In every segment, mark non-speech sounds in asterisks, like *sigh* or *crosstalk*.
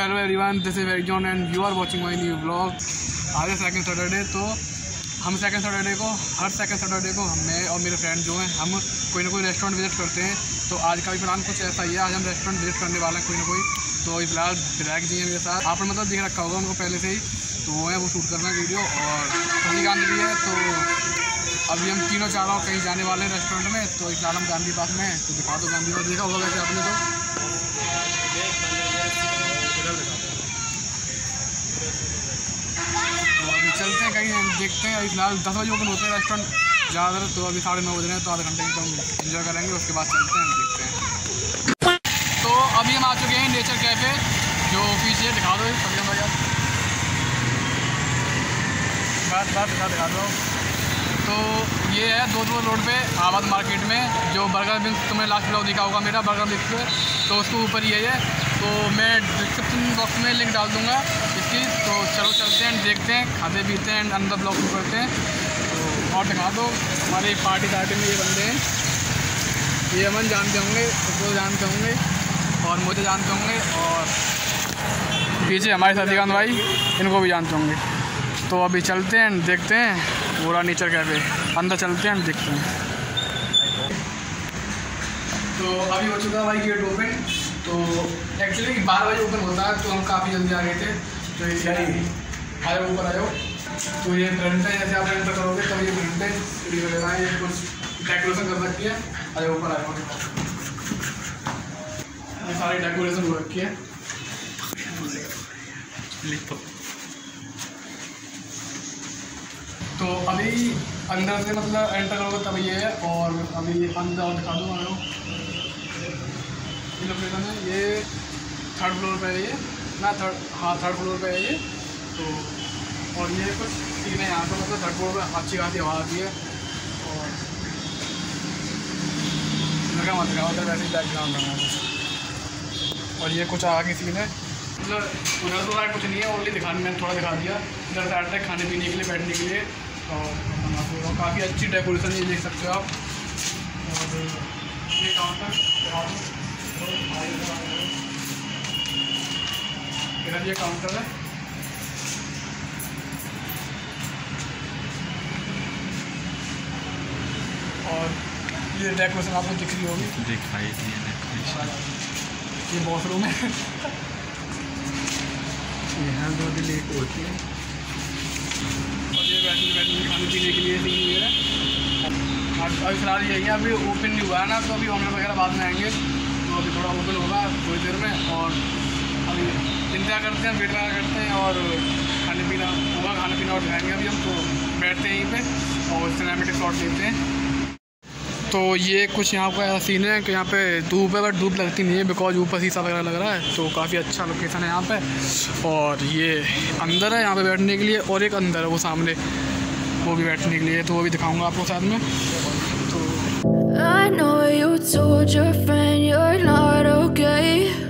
Hello everyone this is very John and you are watching my new blog आज है second Saturday तो हम second Saturday को, हर second Saturday को हम, मैं और मेरे फ्रेंड जो हैं, हम कोई ना कोई रेस्टोरेंट विज़िट करते हैं। तो आज का भी प्लान कुछ ऐसा ही है, आज हम रेस्टोरेंट विज़िट करने वाले हैं कोई ना कोई। तो फ़िलहाल विधायक जी हैं मेरे साथ। आपने मतलब देख रखा होगा उनको पहले से ही। तो वो है, वो शूट करना वीडियो और रजनीकांत भी है तो अभी हम तीनों चारों कहीं जाने वाले हैं रेस्टोरेंट में। तो फ़िलहाल हम गांधी पार्क में तो दिखा दो गांधी पार्क देखा होगा वैसे आपने तो तो अभी चलते हैं कहीं, देखते हैं। अभी फ़िलहाल दस बजे ओपन होते हैं रेस्टोरेंट ज़्यादातर तो अभी साढ़े नौ बज रहे हैं तो आधे घंटे की तो हम इन्जॉय करेंगे उसके बाद चलते हैं, देखते हैं। तो अभी हम आ चुके हैं नेचर कैफ़े जो पीछे दिखा दो बात बात दिखा दिखा दो। तो ये है दो दो रोड पे आबाद मार्केट में, जो बर्गर बिंग्स तुम्हें लास्ट ब्लॉग दिखा होगा मेरा, बर्गर बिंग्स पे। तो उसके ऊपर ये है। तो मैं डिस्क्रिप्शन बॉक्स में लिंक डाल दूँगा। इसकी तो चलो चलते हैं, देखते हैं, खाते पीते हैं, अंदर शुरू करते हैं। तो और दिखा दो, हमारी पार्टी पार्टी में ये बंदे हैं। ये अमन जानते होंगे उसको जानते होंगे, और मुझे जानते होंगे, और पीछे हमारे सतीकांत भाई, इनको भी जानते होंगे। तो अभी चलते हैं, देखते हैं, पूरा नेचर कैफ़े अंदर चलते हैं, देखते हैं। तो अभी हो चुका भाई गेट ओपन तो एक्चुअली बारह बजे ओपन होता है तो हम काफ़ी जल्दी आ गए थे। तो इसलिए आ जाओ ऊपर आ जाओ तो ये फ्रंट है, जैसे आप एंटर करोगे तो ये फ्रंट है। सीढ़ी वगैरह है ये कुछ डेकोरेशन कर रखी है। आ ऊपर आ जाओ ये सारी डेकोरेशन हो रखी है। तो अभी अंदर से मतलब एंटर करोगे तब ये है, और अभी अंदर और दिखा दूँ मैं ये लोकेशन है, ये थर्ड फ्लोर पे है ये। ना थर्ड हाँ थर्ड फ्लोर पे है ये। तो और ये कुछ सीन है यहाँ पर मतलब थर्ड फ्लोर पे अच्छी खासी हवा आती है। और लगा मत लगा उधर वैसे बैकग्राउंड लगा और ये कुछ आगे सीन है। मतलब उधर तो कुछ नहीं है ओनली दिखाने, मैंने थोड़ा दिखा दिया। इधर साइड तक खाने पीने के लिए बैठने के लिए और काफ़ी अच्छी डेकोरेशन ये देख सकते हो आप। और ये काउंटर इधर ये काउंटर है। और ये डेकोरेशन आपको दिख रही होगी। दिखाई ये वॉशरूम है। यहाँ दो दिन एक होती है। और ये बैठने बैठने खाने पीने के लिए सीन वगैरह और अभी फ़िलहाल यही है अभी ओपन नहीं हुआ है ना तो अभी ऑनर वगैरह बाद में आएँगे। तो अभी थोड़ा ओपन होगा थोड़ी देर में और अभी इंतज़ार करते हैं वेट करते हैं और खाने पीना होगा खाना पीना और खाएँगे अभी हम तो बैठते हैं यहीं पे और सिनेमेटिक शॉट लेते हैं। तो ये कुछ यहाँ का ऐसा सीन है कि यहाँ पे धूप है, बट धूप लगती नहीं है बिकॉज़ ऊपर शीशा वगैरह लग रहा है तो काफ़ी अच्छा लोकेशन है यहाँ पे। और ये अंदर है यहाँ पे बैठने के लिए और एक अंदर है वो सामने, वो भी बैठने के लिए तो वो भी दिखाऊँगा आपको साथ में। तो I know you told your friend you're not okay.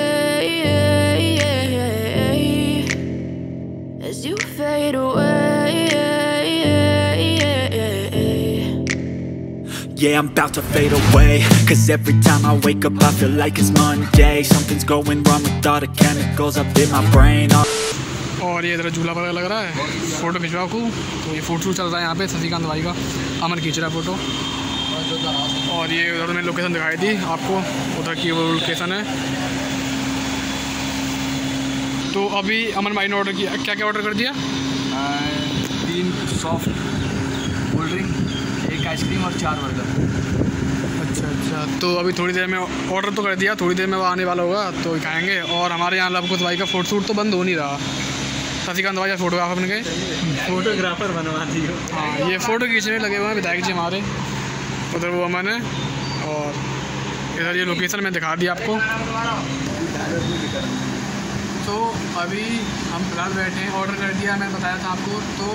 Yeah, I'm about to fade away. Cause every time I wake up I feel like it's Monday. Something's going wrong with all the chemicals up in my brain. Oh. और ये इधर झूला वगैरह लग रहा है? Photo खिंचवाओ को तो ये फ़ोटो चल रहा है यहाँ पे शशिकांत भाई का। अमन खींच रहा है फ़ोटो और ये उधर मैंने लोकेशन दिखाई दी आपको उधर की वो लोकेशन है। तो अभी अमन भाई ने ऑर्डर किया क्या क्या ऑर्डर कर दिया? तीन सॉफ्ट कोल्ड ड्रिंक आइसक्रीम और चार बर्गर। अच्छा अच्छा। तो अभी थोड़ी देर में ऑर्डर तो कर दिया थोड़ी देर में वो आने वाला होगा तो खाएँगे। और हमारे यहाँ लवकुश भाई का फ़ोटो शूट तो बंद हो नहीं रहा। शशिकांत भाई फोटोग्राफर बन गए। फोटोग्राफर बनवा दियो हाँ ये फ़ोटो खींचने लगे हुए हैं विधायक जी हमारे। उधर वो अमन है और इधर ये लोकेशन मैं दिखा दी आपको। तो अभी हम फ़िलहाल बैठे हैं ऑर्डर कर दिया मैंने बताया था आपको। तो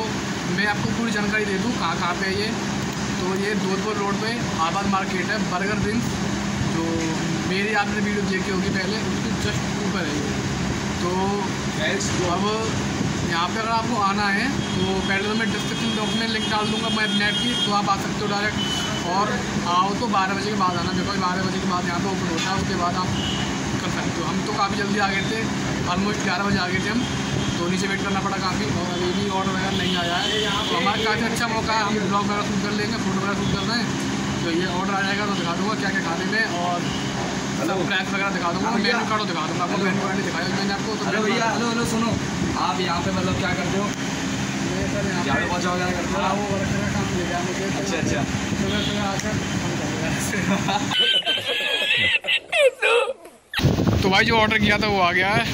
मैं आपको पूरी जानकारी दे दूँ कहाँ कहाँ पे है ये। तो ये जोधपुर रोड पे आबाद मार्केट है बर्गर विंग्स जो मेरी आपने वीडियो देखी होगी पहले उसके जस्ट ऊपर है तो अब यहाँ पे अगर आपको आना है तो पहले तो मैं डिस्क्रिप्शन बॉक्स में लिंक डाल दूँगा मैं नेट की तो आप आ सकते हो डायरेक्ट और आओ तो बारह बजे के बाद आना बिकॉज़ बारह बजे के बाद यहाँ पर ओपन होता है उसके बाद आप सकते हो हम तो काफ़ी जल्दी आ गए थे। ऑलमोस्ट ग्यारह बजे आ गए थे हम। तो नीचे वेट करना पड़ा काफ़ी। और अभी भी ऑर्डर वगैरह नहीं आया है। तो हमारा काफ़ी अच्छा मौका है। हम ब्लॉग वगैरह शूट कर लेंगे फ़ोटो वगैरह शूट कर रहे हैं। तो ये ऑर्डर आ जाएगा तो दिखा दूँगा क्या क्या खाने में और सब प्राइस वगैरह दिखा दूँगा। मेन्यू कार्ड तो दिखा दूँगा आपको। मेन्यू कार्ड नहीं दिखाया मैंने आपको तो हेलो भैया। हेलो हेलो सुनो। आप यहाँ पे मतलब क्या करते हो? झाड़ू पोछा वगैरह करते हाँ? वो वर्कर काम ले गया मुझे। तो अच्छा। अच्छा सुबह सुबह आकर। *laughs* *laughs* तो भाई जो ऑर्डर किया था वो आ गया है।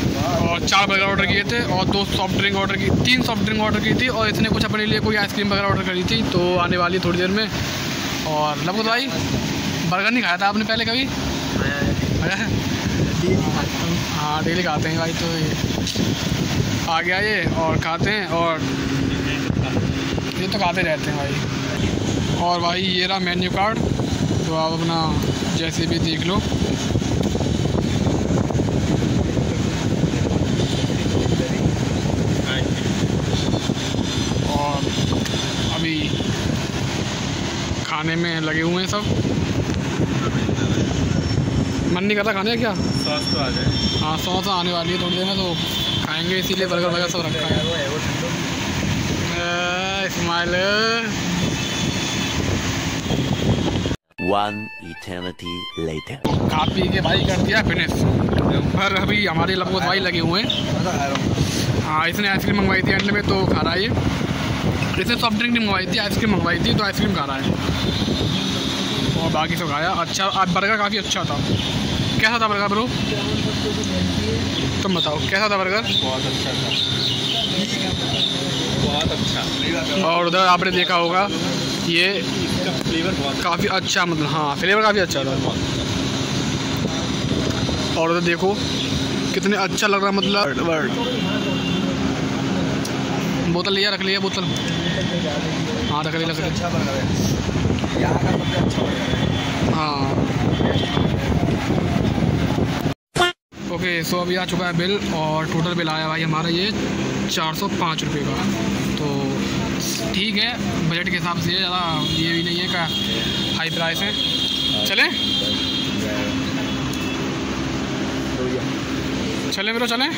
और चार बर्गर ऑर्डर किए थे और दो सॉफ्ट ड्रिंक ऑर्डर की, तीन सॉफ्ट ड्रिंक ऑर्डर की थी और इसने कुछ अपने लिए कोई आइसक्रीम वगैरह ऑर्डर करी थी तो आने वाली थोड़ी देर में। और लगभग भाई बर्गर नहीं खाया था आपने पहले कभी? *laughs* हाँ डेली खाते हैं भाई तो आ गया ये और खाते हैं और ये तो खाते रहते हैं भाई। और भाई ये रहा मेन्यू कार्ड तो आप अपना जैसे भी देख लो और अभी खाने में लगे हुए हैं सब। मन नहीं करता खाने का क्या? सॉस तो आ जाए। हाँ सॉस आने वाली है थोड़ी देर में तो खाएँगे इसीलिए बर्गर वगैरह सब रखा है। Smile One eternity later. खा पी के भाई कर दिया फिनिश पर अभी हमारे लगभग भाई लगे हुए हैं। हाँ। इसने आइसक्रीम मंगवाई थी एंड में तो खा रहा है इसने सॉफ्ट ड्रिंक नहीं मंगवाई थी आइसक्रीम मंगवाई थी तो आइसक्रीम खा रहा है। और बाकी सब खाया। अच्छा आज बर्गर काफ़ी अच्छा था। कैसा था बर्गर ब्रो तुम बताओ कैसा था बर्गर बहुत अच्छा था। बहुत अच्छा। और उधर आपने देखा होगा ये फ्लेवर बहुत काफ़ी अच्छा मतलब हाँ फ्लेवर काफ़ी अच्छा था। और उधर देखो कितने अच्छा लग रहा मतलब वर्ड बोतल लिया, रख लिया बोतल। हाँ रख लिया हाँ। ओके, सो अभी आ चुका है बिल और टोटल बिल आया भाई हमारा ये चार सौ पाँच रुपये का। तो ठीक है बजट के हिसाब से ज़्यादा ये भी नहीं है का हाई प्राइस है। चलें? चलें मेरे चलें?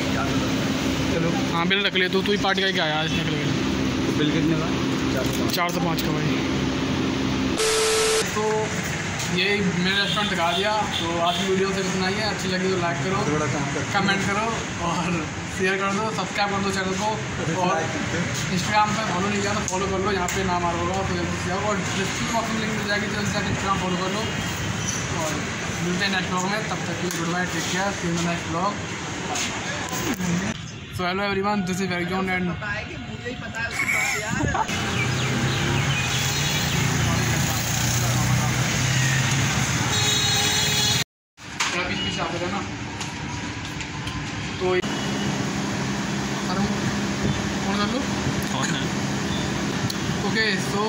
चलो। हाँ बिल रख लिए तू तू ही पार्टी का क्या आया इसमें निकल बिल कितने का? चार सौ पाँच। का भाई। तो ये मेरे रेस्टोरेंट दिखा दिया तो आज की वीडियो से इतना ही है। अच्छी लगी तो लाइक करो कमेंट करो और शेयर कर दो सब्सक्राइब कर दो चैनल को और इंस्टाग्राम पे फॉलो नहीं किया तो फॉलो कर लो यहाँ पे नाम आ रहा होगा तो जल्दी से आओ और डिस्क्रिप्शन बॉक्स में लिंक मिल जाएगी तो जाकर इंस्टाग्राम फॉलो कर लो और मिलते हैं नेक्स्ट ब्लॉग में तब तक के लिए goodbye take care see next blog so hello everyone this is very and ना तो फ़ोन कर लो ओके सो.